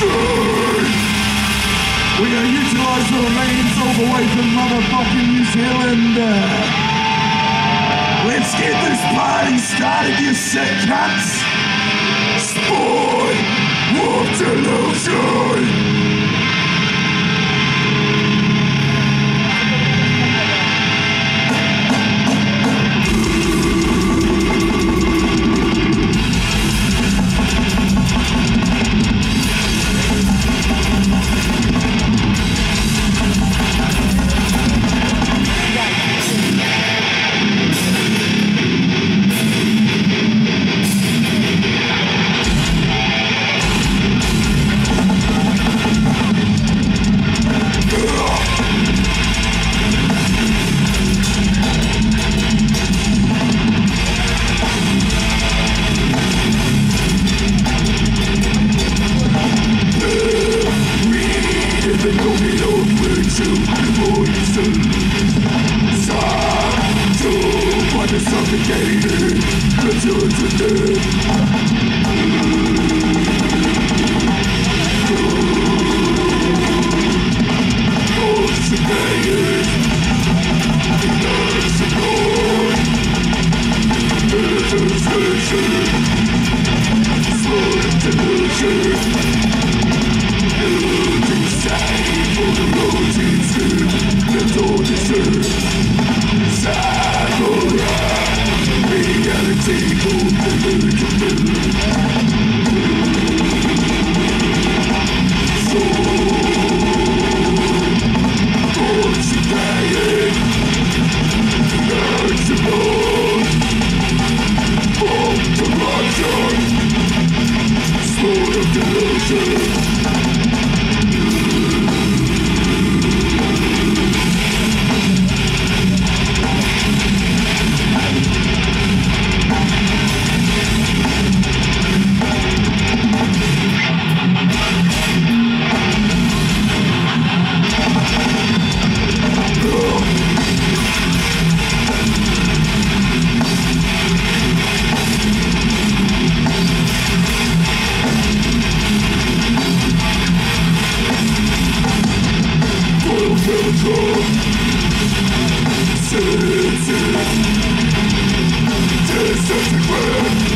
We are utilizing the remains all the way from motherfucking New Zealand. Let's get this party started, you sick cats! Sport! War delusion! suffocating, but you're Just be